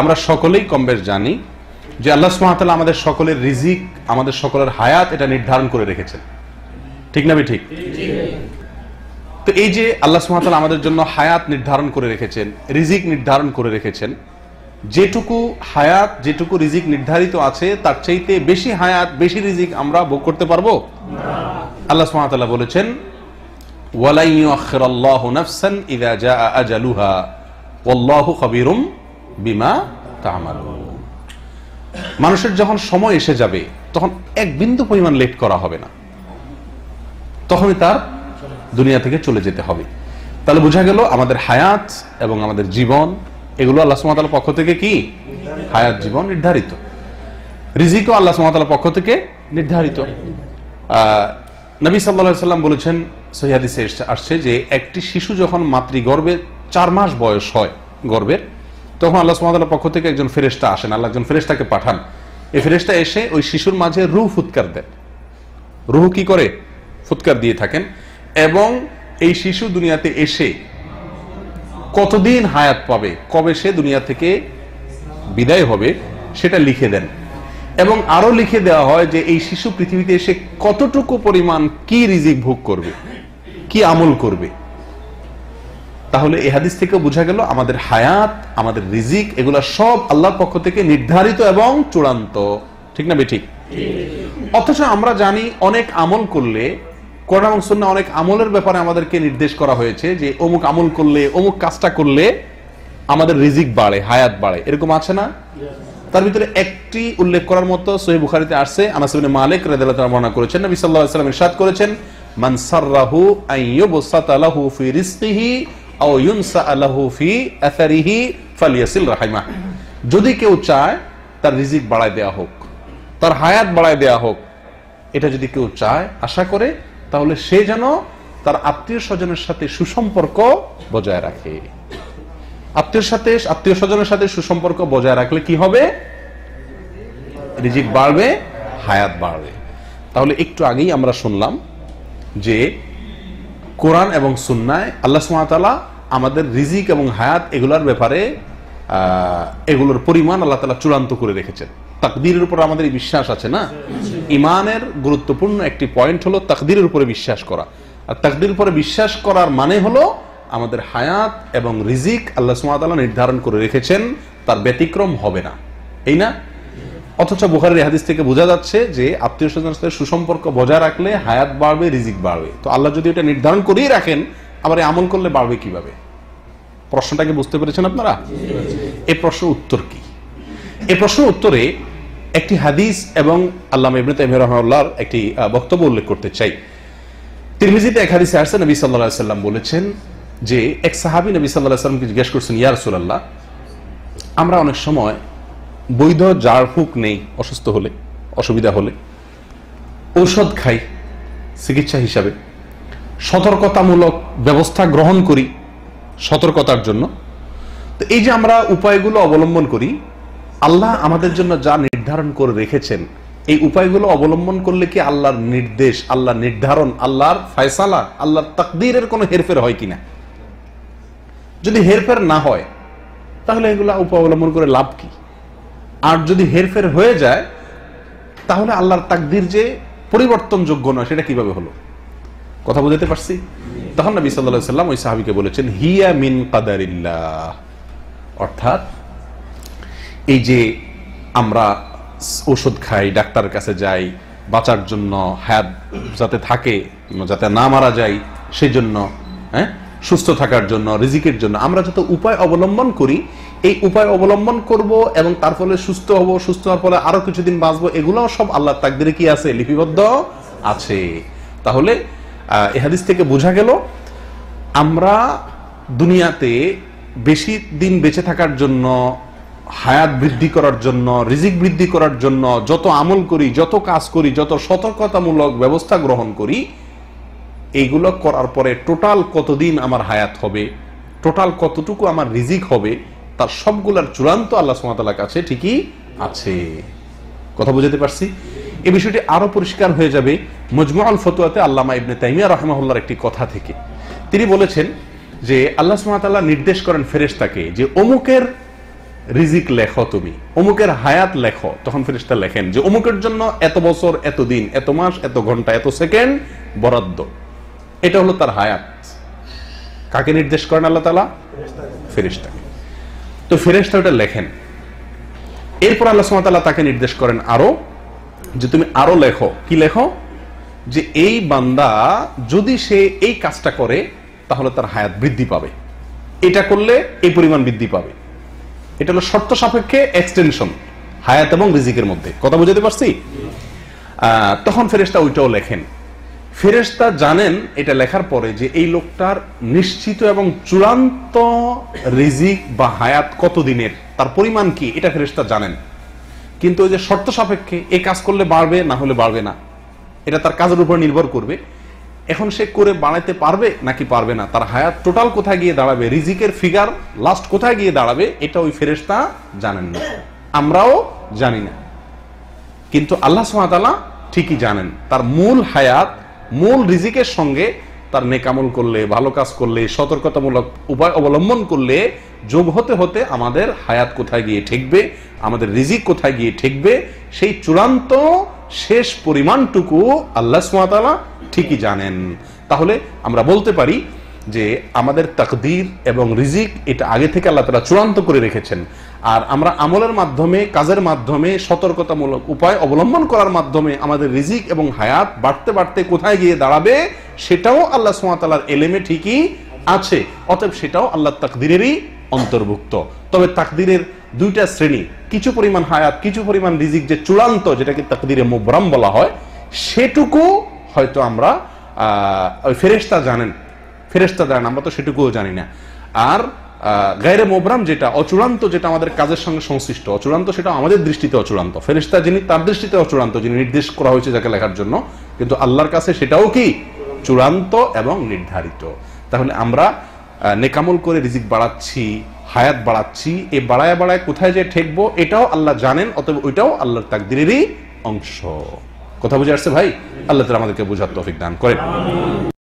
আমরা সকলেই কম বেশ জানি যে আল্লাহ সুবহানাহু আমাদের সকলের রিজিক, আমাদের সকলের হায়াত এটা নির্ধারণ করে রেখেছেন। ঠিক না ঠিক? তো এই যে আল্লাহ সুবহানাহু আমাদের জন্য হায়াত নির্ধারণ করে রেখেছেন, রিজিক নির্ধারণ করে রেখেছেন, যেটুকু হায়াত, যেটুকু রিজিক নির্ধারিত আছে, তার চাইতে বেশি হায়াত, বেশি রিজিক আমরা ভোগ করতে পারব? আল্লাহ তাআলা বলেছেন ওয়ালাই ইউআখিরাল্লাহু নাফসান ইযা জাআ আজালুহা, ওয়াল্লাহু খাবীরুম বিমা তা'মালুন। মানুষের যখন সময় এসে যাবে, তখন এক বিন্দু পরিমাণ লেট করা হবে না। তখনই তার দুনিয়া থেকে চলে যেতে হবে। তাহলে বোঝা গেল আমাদের হায়াত এবং আমাদের জীবন, এগুলো আল্লাহ সুমাতার পক্ষ থেকে কি? হায়াত, জীবন নির্ধারিত। রিজিকও আল্লাহ সুমাতার পক্ষ থেকে নির্ধারিত। নবী সাল্লা সাল্লাম বলেছেন সহিদিসে আসছে যে, একটি শিশু যখন মাতৃগর্ভে চার মাস বয়স হয়, গর্ভের তখন আল্লাহ সুমাতার পক্ষ থেকে একজন ফেরেস্তা আসেন। আল্লাহ একজন ফেরেস্তাকে পাঠান। এই ফেরেস্তা এসে ওই শিশুর মাঝে রুহ ফুৎকার দেন। রুহ কি করে? ফুৎকার দিয়ে থাকেন। এবং এই শিশু দুনিয়াতে এসে কতদিন হায়াত পাবে, কবে সে দুনিয়া থেকে বিদায় হবে, সেটা লিখে দেন। এবং আরও লিখে দেওয়া হয় যে, এই শিশু পৃথিবীতে এসে কতটুকু পরিমাণ কি রিজিক ভোগ করবে, কি আমল করবে। তাহলে এই হাদিস থেকে বোঝা গেল আমাদের হায়াত, আমাদের রিজিক, এগুলা সব আল্লাহর পক্ষ থেকে নির্ধারিত এবং চূড়ান্ত। ঠিক না বে ঠিক অথচ আমরা জানি অনেক আমল করলে সুন্নাহ অনেক আমলের ব্যাপারে আমাদেরকে নির্দেশ করা হয়েছে যে অমুক আমল করলে, অমুক কাজটা করলে আমাদের রিজিক বাড়ে, হায়াত বাড়ে। এরকম আছে না? তার ভিতরে একটি উল্লেখ করার মতো সহি বুখারিতে আসছে, আনাস মালিক রাদিয়াল্লাহু তাআলা বর্ণনা করেছেন, নবী সাল্লাল্লাহু আলাইহি ওয়াসাল্লাম ইরশাদ করেছেন, মান সাররাহু আন ইউবসাতা লাহু ফি রিজকিহি যদি কেউ চায়, তার রিজিক বাড়ায় দেয়া হোক, তার হায়াত বাড়ায় দেয়া হোক, এটা যদি কেউ চায়, আশা করে, তাহলে সে যেন তার আত্মীয় স্বজনের সাথে সুসম্পর্ক বজায় রাখে। আত্মীয় সাথে, আত্মীয় স্বজনের সাথে সুসম্পর্ক বজায় রাখলে কি হবে? রিজিক বাড়বে, হায়াত বাড়বে। তাহলে একটু আগেই আমরা শুনলাম যে কোরআন এবং সুন্নায় আল্লাহ সুমাতালা আমাদের রিজিক এবং হায়াত এগুলোর ব্যাপারে এগুলোর পরিমাণ আল্লাহ তালা চূড়ান্ত করে রেখেছেন। তাকদিরের উপর আমাদের বিশ্বাস আছে না? ইমানের গুরুত্বপূর্ণ একটি পয়েন্ট হলো তাকদিরের উপরে বিশ্বাস করা। আর তাকদির উপরে বিশ্বাস করার মানে হলো আমাদের হায়াত এবং রিজিক আল্লাহ সুমাতালা নির্ধারণ করে রেখেছেন, তার ব্যতিক্রম হবে না। এই না? অথচ বুখারের হাদিস থেকে বোঝা যাচ্ছে যে আত্মীয় স্বজনের সাথে সুসম্পর্ক বজায় রাখলে হায়াত বাড়বে, রিজিক বাড়বে। তো আল্লাহ যদি এটা নির্ধারণ করেই রাখেন আবার এই আমল করলে বাড়বে কীভাবে? প্রশ্নটাকে বুঝতে পেরেছেন আপনারা? এই প্রশ্ন উত্তর কি? এই প্রশ্ন উত্তরে একটি হাদিস এবং আল্লাহ ইবনে রাহমাহুল্লাহর একটি বক্তব্য উল্লেখ করতে চাই। তিরমিজিতে এক হাদিসে আসছে, নবী আলাইহি সাল্লাম বলেছেন যে, এক সাহাবি নবী আলাইহি সাল্লামকে জিজ্ঞেস করছেন, ইয়া রাসূলুল্লাহ, আমরা অনেক সময় বৈধ জার ফুক নেই, অসুস্থ হলে, অসুবিধা হলে, ঔষধ খাই, চিকিৎসা হিসাবে। সতর্কতামূলক ব্যবস্থা গ্রহণ করি সতর্কতার জন্য। তো এই যে আমরা উপায়গুলো অবলম্বন করি, আল্লাহ আমাদের জন্য যা নির্ধারণ করে রেখেছেন, এই উপায়গুলো অবলম্বন করলে কি আল্লাহর নির্দেশ, আল্লাহর নির্ধারণ, আল্লাহর ফয়সালা, আল্লাহর তাকদীরের কোনো হেরফের হয় কিনা? যদি হেরফের না হয়, তাহলে এগুলো উপায় অবলম্বন করে লাভ কি? আর যদি হেরফের হয়ে যায়, তাহলে আল্লাহর তাকদির যে পরিবর্তনযোগ্য নয়, সেটা কীভাবে হলো? কথা বুঝতে পারছি? তখন নবী সাল্লাম ওই সাহাবীকে বলেছেন, হিয়া মিন কাদারিল্লাহ। অর্থাৎ, এই যে আমরা ওষুধ খাই, ডাক্তারের কাছে যাই, বাঁচার জন্য হায়াত যাতে থাকে, যাতে না মারা যায়, সেই জন্য হ্যাঁ সুস্থ থাকার জন্য, রিজিকের জন্য, আমরা যত উপায় অবলম্বন করি, এই উপায় অবলম্বন করব এবং তার ফলে সুস্থ হব, সুস্থ হওয়ার ফলে আরও কিছুদিন বাঁচবো, এগুলোও সব আল্লাহ তাকদিরে কি আছে? লিপিবদ্ধ আছে। তাহলে এ হাদিস থেকে বোঝা গেল, আমরা দুনিয়াতে বেশি দিন বেঁচে থাকার জন্য, হায়াত বৃদ্ধি করার জন্য, রিজিক বৃদ্ধি করার জন্য, যত আমল করি, যত কাজ করি, যত সতর্কতামূলক ব্যবস্থা গ্রহণ করি, এইগুলো করার পরে টোটাল কতদিন আমার হায়াত হবে, টোটাল কতটুকু আমার রিজিক হবে, তার সবগুলার চূড়ান্ত আল্লাহ সুমাতালার কাছে ঠিকই আছে। কথা বুঝাতে পারছি? এই বিষয়টি আরও পরিষ্কার হয়ে যাবে মজমুআল ফতুয়াতে আল্লামা ইবনে তাইমিয়া রহমাহুল্লাহর একটি কথা থেকে। তিনি বলেছেন যে আল্লাহ সুমাতাল্লাহ নির্দেশ করেন ফেরেশতাকে যে অমুকের রিজিক লেখো তুমি, অমুকের হায়াত লেখো। তখন ফেরেশতা লেখেন যে অমুকের জন্য এত বছর, এত দিন, এত মাস, এত ঘণ্টা, এত সেকেন্ড বরাদ্দ। এটা হলো তার হায়াত। কাকে নির্দেশ করেন আল্লাহ তালা ফেরেশতাকে। তো ফেরেশতা ওটা লেখেন। এরপর আল্লাহ সুবহানাহু তাকে নির্দেশ করেন আরও যে তুমি আরও লেখো। কি লেখো? যে এই বান্দা যদি সে এই কাজটা করে, তাহলে তার হায়াত বৃদ্ধি পাবে। এটা করলে এই পরিমাণ বৃদ্ধি পাবে। এটা হলো শর্ত সাপেক্ষে এক্সটেনশন হায়াত এবং রিজিকের মধ্যে। কথা বুঝাতে পারছি? তখন ফেরেশতা ওইটাও লেখেন। ফেরেশতা জানেন এটা লেখার পরে যে এই লোকটার নিশ্চিত এবং চূড়ান্ত রিজিক বা হায়াত কতদিনের, তার পরিমাণ কি, এটা ফেরেশতা জানেন। কিন্তু ওই যে শর্ত সাপেক্ষে এ কাজ করলে বাড়বে, না হলে বাড়বে না। এটা তার কাজের উপর নির্ভর করবে। এখন সে করে বাড়াইতে পারবে নাকি পারবে না? তার হায়াত টোটাল কোথায় গিয়ে দাঁড়াবে? রিজিকের ফিগার লাস্ট কোথায় গিয়ে দাঁড়াবে? এটা ওই ফেরেশতা জানেন না। আমরাও জানি না। কিন্তু আল্লাহ সুবহানাহু ঠিকই জানেন। তার মূল হায়াত, মূল রিজিকের সঙ্গে তার নেকামল করলে, ভালো কাজ করলে, সতর্কতামূলক উপায় অবলম্বন করলে, যোগ হতে হতে আমাদের হায়াত কোথায় গিয়ে ঠেকবে, আমাদের রিজিক কোথায় গিয়ে ঠেকবে, সেই চূড়ান্ত শেষ পরিমাণটুকু আল্লাহ সুবহানাহু ঠিকই জানেন। তাহলে আমরা বলতে পারি যে আমাদের তাকদির এবং রিজিক এটা আগে থেকে আল্লাহ তালা চূড়ান্ত করে রেখেছেন। আর আমরা আমলের মাধ্যমে, কাজের মাধ্যমে, সতর্কতামূলক উপায় অবলম্বন করার মাধ্যমে আমাদের রিজিক এবং হায়াত বাড়তে বাড়তে কোথায় গিয়ে দাঁড়াবে, সেটাও আল্লাহ সুমাতালার এলেমে ঠিকই আছে। অতএব সেটাও আল্লাহ তাকদিরেরই অন্তর্ভুক্ত। তবে তাকদিরের দুইটা শ্রেণি, কিছু পরিমাণ হায়াত, কিছু পরিমাণ রিজিক যে চূড়ান্ত, যেটাকে তাকদিরে মুবরাম বলা হয়, সেটুকু হয়তো আমরা ফেরেশতা জানেন। ফেরেশতা জানেন আমরা তো সেটুকুও জানি না। আর গায়রে মোবরাম যেটা, অচূড়ান্ত যেটা আমাদের কাজের সঙ্গে সংশ্লিষ্ট, অচূড়ান্ত সেটা আমাদের দৃষ্টিতে অচূড়ান্ত। ফেরেশতা যিনি, তার দৃষ্টিতে অচূড়ান্ত, যিনি নির্দেশ করা হয়েছে যাকে লেখার জন্য। কিন্তু আল্লাহর কাছে সেটাও কি? চূড়ান্ত এবং নির্ধারিত। তাহলে আমরা নেকামল করে রিজিক বাড়াচ্ছি, হায়াত বাড়াচ্ছি এই বাড়ায় বাড়ায় কোথায় যে ঠেকবো, এটাও আল্লাহ জানেন, অতএব ওইটাও আল্লাহর তাকদিরেরই অংশ। কথা বুঝে আসছে ভাই? আল্লাহ তাআলা আমাদেরকে বোঝার তৌফিক দান করেন।